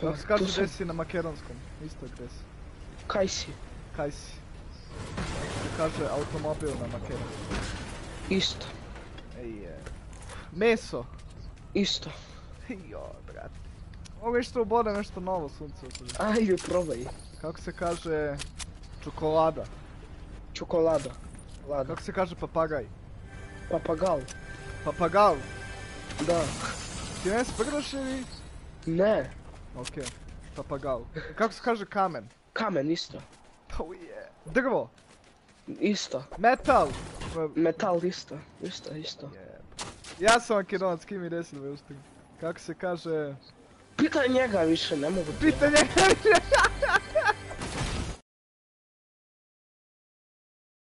Kako se kaže sam. gdje si na makedonskom? Isto gdje si. Kaj si? Kaj si? Se kaže automobil na makedonskom. Isto. Ej, je. Meso. Isto. Jo, brat. Mogu išto ubode nešto novo sunce. Ajde, probaj. Kako se kaže čokolada? Čokolada. Lada. Kako se kaže papagaj? Papagal. Papagal. Da. Ti ne sprdaš ili? Ne. Ok. Papagal. Kako se kaže kamen? Kamen isto. Oh je. Drvo. Isto. Metal. Metal isto. Isto, isto. Je. Ja sam makedonac, kim mi desili u Kako se kaže... Pitaj njega više, ne mogu ti. Pitanje!